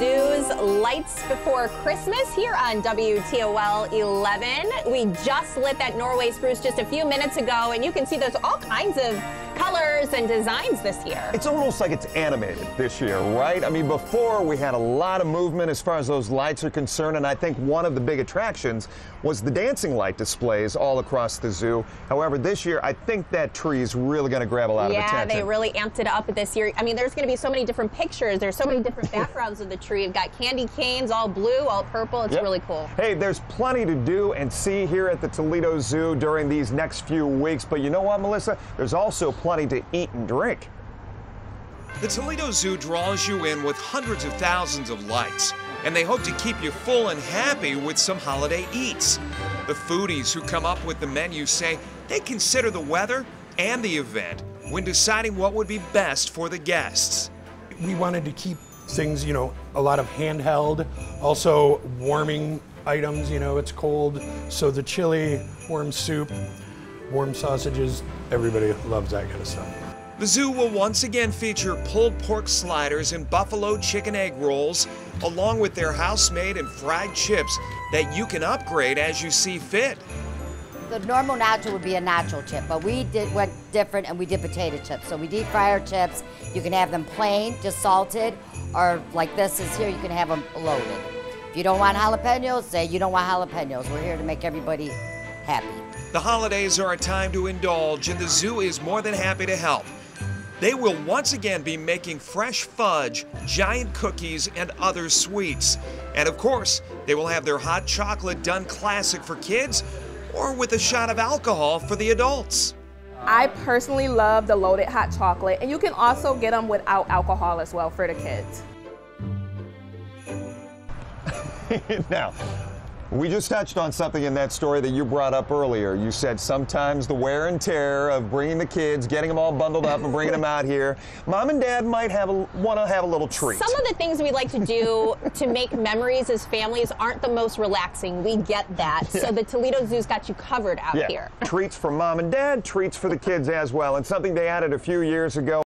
lights before Christmas here on WTOL 11. We just lit that Norway spruce just a few minutes ago, and you can see there's all kinds of colors and designs this year. It's almost like it's animated this year, right? I mean, before we had a lot of movement as far as those lights are concerned, and I think one of the big attractions was the dancing light displays all across the zoo. However, this year, I think that tree is really going to grab a lot yeah, of attention. Yeah, they really amped it up this year. I mean, there's going to be so many different pictures. There's so many different backgrounds of the tree. You've got candy canes, all blue, all purple. It's yep. really cool. Hey, there's plenty to do and see here at the Toledo Zoo during these next few weeks. But you know what, Melissa? There's also plenty to eat and drink. The Toledo Zoo draws you in with hundreds of thousands of lights, and they hope to keep you full and happy with some holiday eats. The foodies who come up with the menu say they consider the weather and the event when deciding what would be best for the guests. We wanted to keep things, you know, a lot of handheld, also warming items, you know, it's cold, so the chili, warm soup, warm sausages, everybody loves that kind of stuff. The zoo will once again feature pulled pork sliders and buffalo chicken egg rolls, along with their house-made and fried chips that you can upgrade as you see fit. The normal nacho would be a nacho chip, but we did went different and we did potato chips. So we deep fry our chips. You can have them plain, just salted, or like this is here, you can have them loaded. If you don't want jalapenos, say you don't want jalapenos. We're here to make everybody happy. The holidays are a time to indulge, and the zoo is more than happy to help. They will once again be making fresh fudge, giant cookies, and other sweets. And of course, they will have their hot chocolate done classic for kids or with a shot of alcohol for the adults. I personally love the loaded hot chocolate, and you can also get them without alcohol as well for the kids. now, we just touched on something in that story that you brought up earlier. You said sometimes the wear and tear of bringing the kids, getting them all bundled up and bringing them out here. Mom and dad might have want to have a little treat. Some of the things we like to do to make memories as families aren't the most relaxing. We get that. Yeah. So the Toledo Zoo's got you covered out yeah. here. treats for mom and dad, treats for the kids as well. And something they added a few years ago